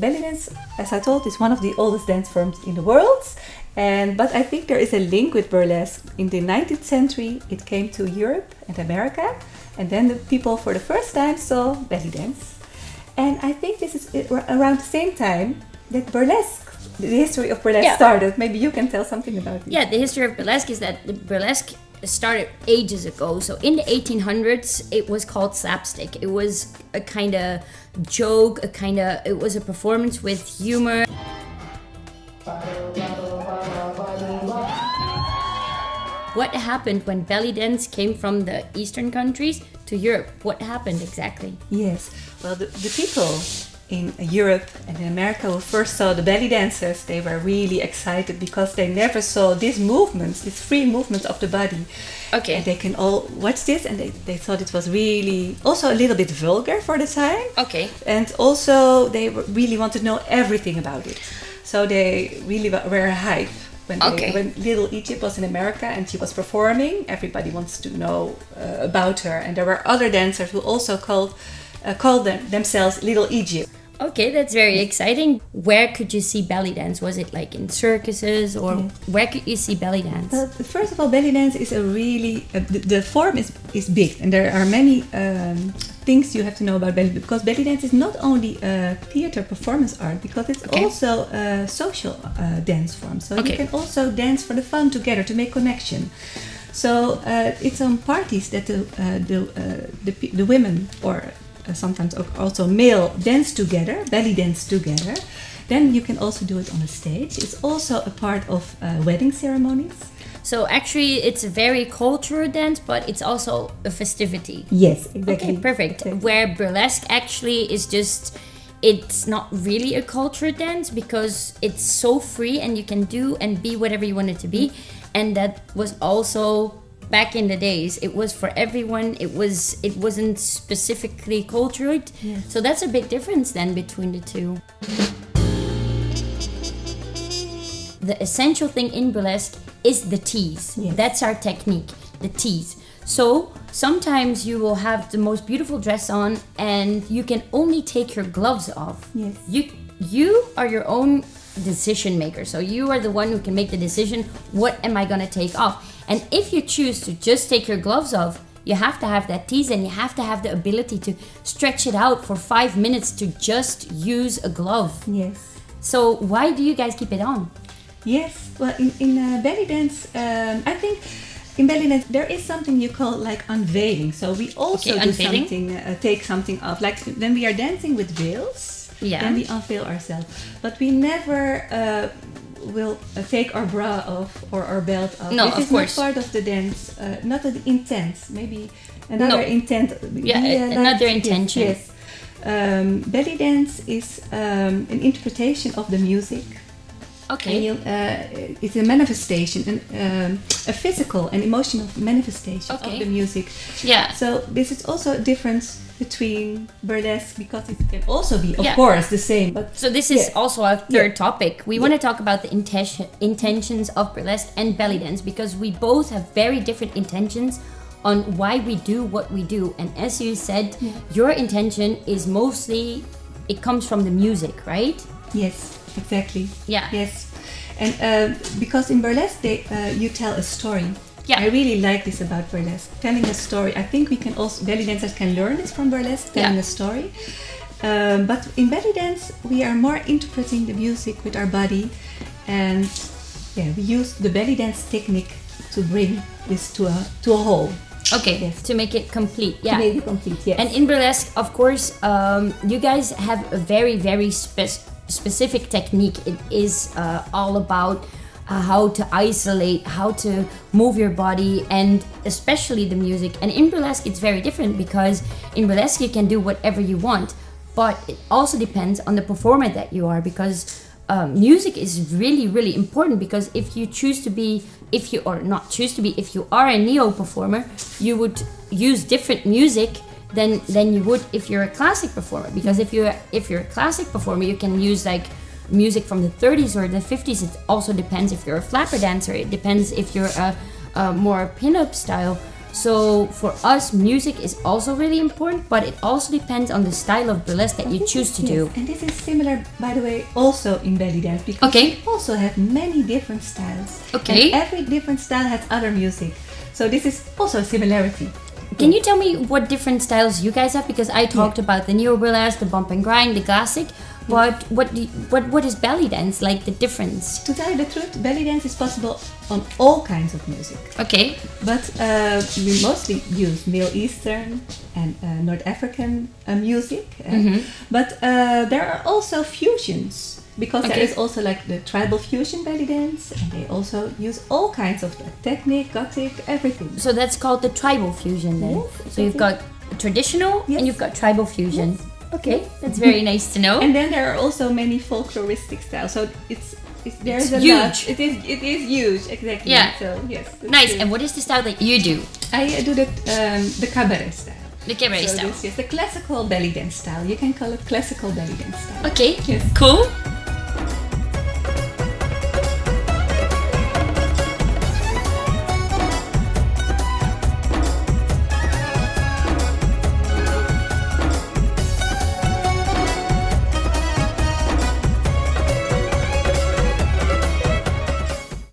belly dance, as I told, is one of the oldest dance forms in the world. And but I think there is a link with burlesque. In the 19th century, it came to Europe and America, and then the people for the first time saw belly dance. And I think this is around the same time that burlesque, the history of burlesque Yeah. started. Maybe you can tell something about it. Yeah, the history of burlesque is that the burlesque started ages ago. So in the 1800s, it was called slapstick. It was a kind of joke, a kind of it was a performance with humor. What happened when belly dance came from the eastern countries to Europe? What happened exactly? Yes. Well, the, the people in Europe and in America who first saw the belly dancers, they were really excited because they never saw these movements, these free movements of the body. Okay. And they can all watch this and they, they thought it was really also a little bit vulgar for the time. Okay. And also they really wanted to know everything about it. So they really were a hype. When, they, when Little Egypt was in America and she was performing, everybody wants to know uh, about her. And there were other dancers who also called uh, called them, themselves Little Egypt. Okay, that's very exciting. Where could you see belly dance? Was it like in circuses or where could you see belly dance? Well, first of all, belly dance is a really uh, the, the form is is big, and there are many um, things you have to know about belly because belly dance is not only a theater performance art because it's Okay. also a social uh, dance form. So Okay. you can also dance for the fun together to make connection. So uh, it's on parties that the uh, the, uh, the the women or sometimes also male dance together, belly dance together. Then you can also do it on a stage. It's also a part of uh, wedding ceremonies. So actually, it's a very cultural dance, but it's also a festivity. Yes, exactly. Okay, perfect. Exactly. Where burlesque actually is just, it's not really a cultural dance because it's so free and you can do and be whatever you want it to be. And that was also back in the days. It was for everyone. It was. It wasn't specifically cultural. So that's a big difference then between the two. the essential thing in burlesque is the tease. Yes. That's our technique, the tease. So sometimes you will have the most beautiful dress on and you can only take your gloves off. Yes. You you are your own decision maker. So you are the one who can make the decision what am I going to take off? And if you choose to just take your gloves off, you have to have that tease and you have to have the ability to stretch it out for 5 minutes to just use a glove. Yes. So why do you guys keep it on? Yes. Well, in, in uh, belly dance, um, I think in belly dance there is something you call like unveiling. So we also Okay, do unveiling. something, uh, take something off. Like when we are dancing with veils, Yeah. then we unveil ourselves. But we never uh, will uh, take our bra off or our belt off. No, this of is course. not part of the dance. Uh, not the intent. Maybe another No. intent. Yeah, a- another intention. Yes. Um, belly dance is um, an interpretation of the music. And Okay. you, uh, it's a manifestation, an, um, a physical and emotional manifestation Okay. of the music. Yeah. So this is also a difference between burlesque because it can also be, of Yeah. course, the same. But So this is Yeah. also our third Yeah. topic. We want to talk about the intention, intentions of burlesque and belly dance because we both have very different intentions on why we do what we do. And as you said, your intention is mostly it comes from the music, right? yes, exactly. Yeah. Yes, and uh, because in burlesque they, uh, you tell a story. Yeah. I really like this about burlesque, telling a story. I think we can also belly dancers can learn this from burlesque, telling Yeah. a story. Um, but in belly dance, we are more interpreting the music with our body, and yeah, we use the belly dance technique to bring this to a to a whole. Okay. Yes. To make it complete. Yeah. To make it complete. Yes. And in burlesque, of course, um, you guys have a very, very spec- specific technique. It is uh, all about how to isolate, how to move your body, and especially the music. And in burlesque, it's very different because in burlesque, you can do whatever you want, but it also depends on the performer that you are because. Um, music is really really important because if you choose to be if you or not choose to be if you are a neo performer you would use different music than than you would if you're a classic performer because if you're if you're a classic performer you can use like music from the 30s or the 50s it also depends if you're a flapper dancer it depends if you're a, a more pin-up style So for us, music is also really important, but it also depends on the style of burlesque that you choose to yes, do. And this is similar, by the way, also in belly dance because Okay. we also have many different styles. Okay. And every different style has other music. So this is also a similarity. Can you tell me what different styles you guys have? Because I talked about the neo burlesque, the bump and grind, the classic. But what do you- what what is belly dance like? The difference? To tell you the truth, belly dance is possible on all kinds of music. Okay. But uh, we mostly use Middle Eastern and uh, North African uh, music. uh, Mm-hmm. But uh, there are also fusions because there Okay. is also like the tribal fusion belly dance, and they also use all kinds of technique, gothic, everything. So that's called the tribal fusion then. Yes, so you've got traditional Yes. and you've got tribal fusion. Yes. Okay, that's very nice to know. And then there are also many folkloristic styles. So it's, it's there It's a huge. lot. It is it is huge exactly. Yeah. So yes. nice. true. And what is the style that you do? I do the um, the cabaret style. The cabaret so style. This is the classical belly dance style. You can call it classical belly dance style. Okay. Yes. Cool.